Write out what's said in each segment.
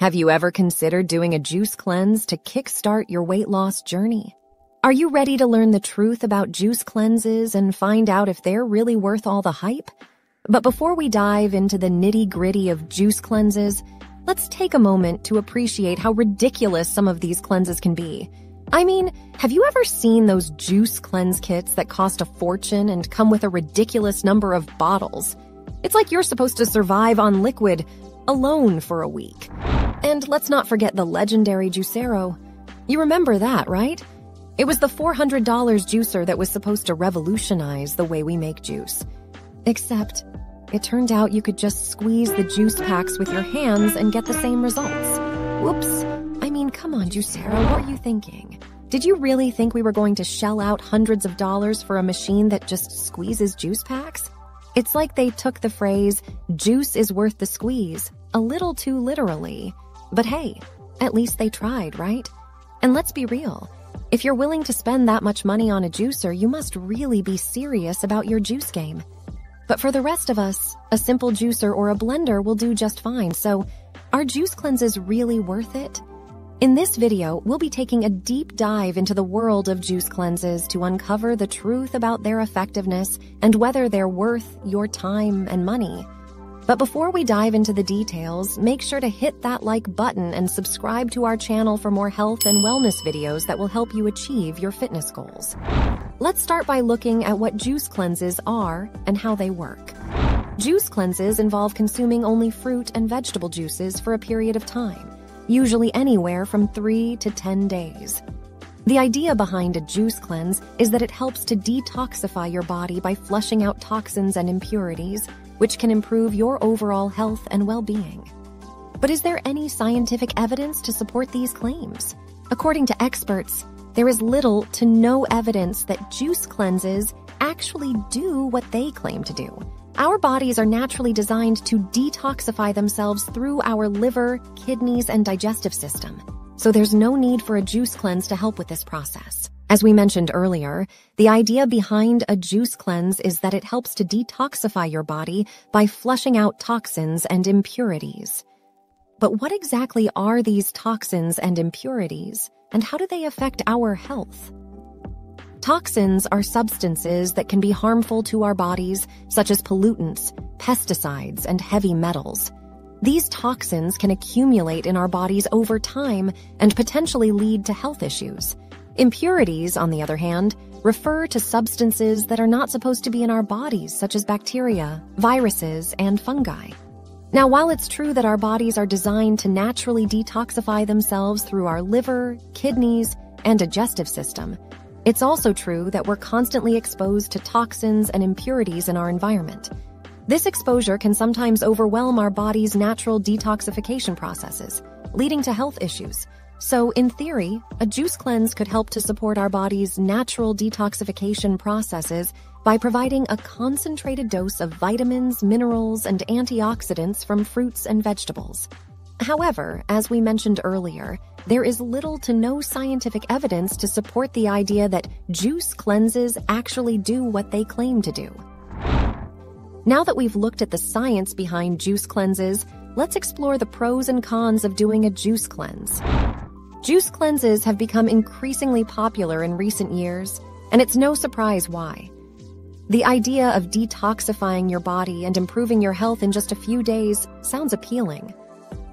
Have you ever considered doing a juice cleanse to kickstart your weight loss journey? Are you ready to learn the truth about juice cleanses and find out if they're really worth all the hype? But before we dive into the nitty gritty of juice cleanses, let's take a moment to appreciate how ridiculous some of these cleanses can be. I mean, have you ever seen those juice cleanse kits that cost a fortune and come with a ridiculous number of bottles? It's like you're supposed to survive on liquid alone for a week. And let's not forget the legendary Juicero. You remember that, right? It was the $400 juicer that was supposed to revolutionize the way we make juice. Except, it turned out you could just squeeze the juice packs with your hands and get the same results. Whoops. I mean, come on, Juicero, what are you thinking? Did you really think we were going to shell out hundreds of dollars for a machine that just squeezes juice packs? It's like they took the phrase, juice is worth the squeeze, a little too literally. But hey, at least they tried, right? And let's be real. If you're willing to spend that much money on a juicer, you must really be serious about your juice game. But for the rest of us, a simple juicer or a blender will do just fine. So, are juice cleanses really worth it? In this video, we'll be taking a deep dive into the world of juice cleanses to uncover the truth about their effectiveness and whether they're worth your time and money. But before we dive into the details, make sure to hit that like button and subscribe to our channel for more health and wellness videos that will help you achieve your fitness goals. Let's start by looking at what juice cleanses are and how they work. Juice cleanses involve consuming only fruit and vegetable juices for a period of time, usually anywhere from 3 to 10 days. The idea behind a juice cleanse is that it helps to detoxify your body by flushing out toxins and impurities, which can improve your overall health and well being. But is there any scientific evidence to support these claims? According to experts, there is little to no evidence that juice cleanses actually do what they claim to do. Our bodies are naturally designed to detoxify themselves through our liver, kidneys, and digestive system. So there's no need for a juice cleanse to help with this process. As we mentioned earlier, the idea behind a juice cleanse is that it helps to detoxify your body by flushing out toxins and impurities. But what exactly are these toxins and impurities, and how do they affect our health? Toxins are substances that can be harmful to our bodies, such as pollutants, pesticides, and heavy metals. These toxins can accumulate in our bodies over time and potentially lead to health issues. Impurities, on the other hand, refer to substances that are not supposed to be in our bodies, such as bacteria, viruses, and fungi. Now, while it's true that our bodies are designed to naturally detoxify themselves through our liver, kidneys, and digestive system, it's also true that we're constantly exposed to toxins and impurities in our environment. This exposure can sometimes overwhelm our body's natural detoxification processes, leading to health issues, so, in theory, a juice cleanse could help to support our body's natural detoxification processes by providing a concentrated dose of vitamins, minerals, and antioxidants from fruits and vegetables. However, as we mentioned earlier, there is little to no scientific evidence to support the idea that juice cleanses actually do what they claim to do. Now that we've looked at the science behind juice cleanses, let's explore the pros and cons of doing a juice cleanse. Juice cleanses have become increasingly popular in recent years, and it's no surprise why. The idea of detoxifying your body and improving your health in just a few days sounds appealing,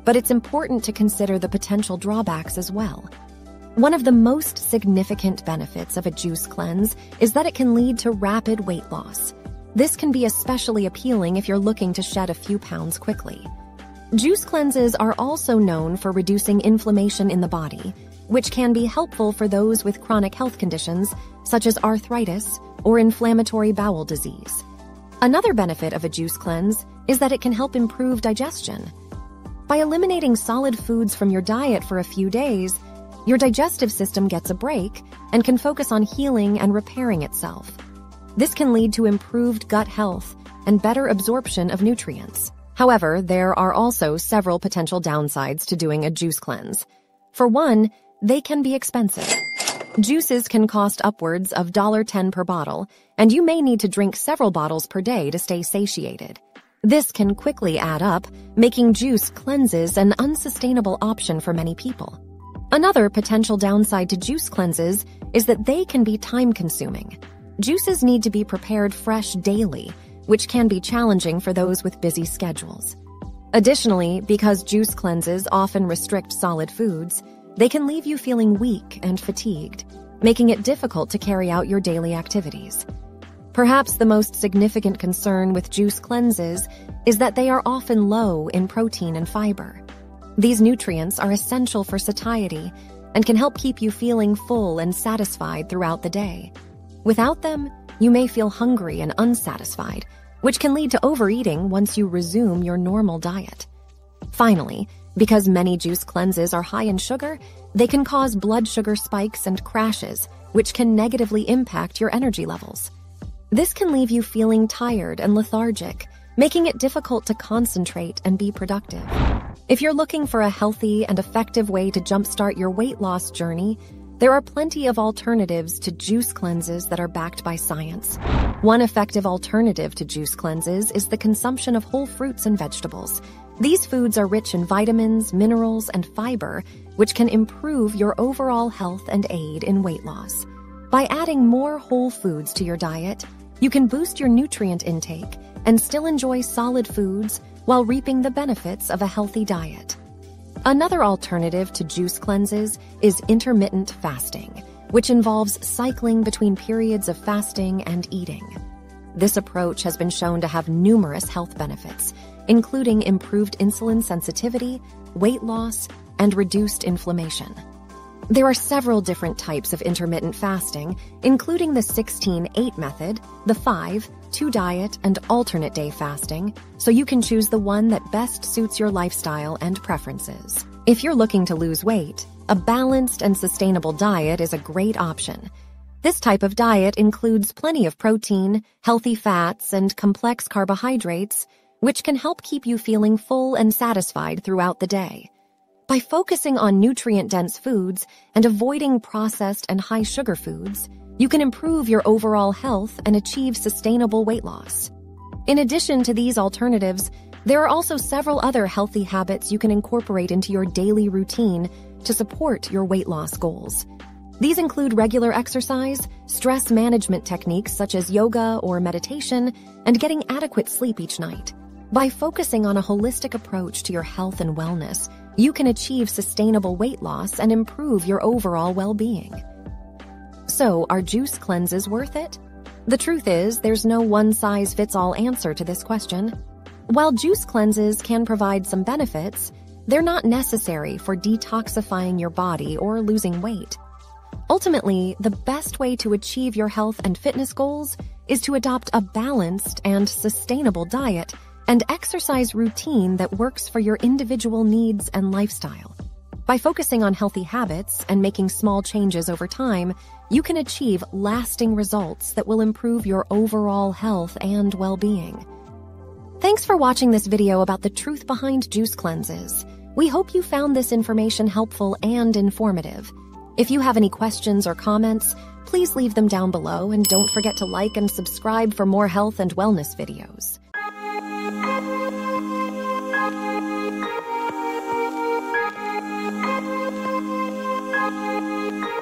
but it's important to consider the potential drawbacks as well. One of the most significant benefits of a juice cleanse is that it can lead to rapid weight loss. This can be especially appealing if you're looking to shed a few pounds quickly. Juice cleanses are also known for reducing inflammation in the body, which can be helpful for those with chronic health conditions such as arthritis or inflammatory bowel disease. Another benefit of a juice cleanse is that it can help improve digestion. By eliminating solid foods from your diet for a few days, your digestive system gets a break and can focus on healing and repairing itself. This can lead to improved gut health and better absorption of nutrients. However, there are also several potential downsides to doing a juice cleanse. For one, they can be expensive. Juices can cost upwards of $1.10 per bottle, and you may need to drink several bottles per day to stay satiated. This can quickly add up, making juice cleanses an unsustainable option for many people. Another potential downside to juice cleanses is that they can be time consuming. Juices need to be prepared fresh daily, which can be challenging for those with busy schedules. Additionally, because juice cleanses often restrict solid foods, they can leave you feeling weak and fatigued, making it difficult to carry out your daily activities. Perhaps the most significant concern with juice cleanses is that they are often low in protein and fiber. These nutrients are essential for satiety and can help keep you feeling full and satisfied throughout the day. Without them, you may feel hungry and unsatisfied, which can lead to overeating once you resume your normal diet. Finally, because many juice cleanses are high in sugar, they can cause blood sugar spikes and crashes, which can negatively impact your energy levels. This can leave you feeling tired and lethargic, making it difficult to concentrate and be productive. If you're looking for a healthy and effective way to jumpstart your weight loss journey, there are plenty of alternatives to juice cleanses that are backed by science. One effective alternative to juice cleanses is the consumption of whole fruits and vegetables. These foods are rich in vitamins, minerals, and fiber, which can improve your overall health and aid in weight loss. By adding more whole foods to your diet, you can boost your nutrient intake and still enjoy solid foods while reaping the benefits of a healthy diet. Another alternative to juice cleanses is intermittent fasting, which involves cycling between periods of fasting and eating. This approach has been shown to have numerous health benefits, including improved insulin sensitivity, weight loss, and reduced inflammation. There are several different types of intermittent fasting, including the 16 8 method, the 5, 2 diet, and alternate day fasting, so you can choose the one that best suits your lifestyle and preferences. If you're looking to lose weight, a balanced and sustainable diet is a great option. This type of diet includes plenty of protein, healthy fats, and complex carbohydrates, which can help keep you feeling full and satisfied throughout the day. By focusing on nutrient dense foods and avoiding processed and high sugar foods, you can improve your overall health and achieve sustainable weight loss. In addition to these alternatives, there are also several other healthy habits you can incorporate into your daily routine to support your weight loss goals. These include regular exercise, stress management techniques such as yoga or meditation, and getting adequate sleep each night. By focusing on a holistic approach to your health and wellness, you can achieve sustainable weight loss and improve your overall well being. So, are juice cleanses worth it? The truth is, there's no one size fits all answer to this question. While juice cleanses can provide some benefits, they're not necessary for detoxifying your body or losing weight. Ultimately, the best way to achieve your health and fitness goals is to adopt a balanced and sustainable diet and exercise routine that works for your individual needs and lifestyle. By focusing on healthy habits and making small changes over time, you can achieve lasting results that will improve your overall health and well-being. Thanks for watching this video about the truth behind juice cleanses. We hope you found this information helpful and informative. If you have any questions or comments, please leave them down below and don't forget to like and subscribe for more health and wellness videos. Thank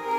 you.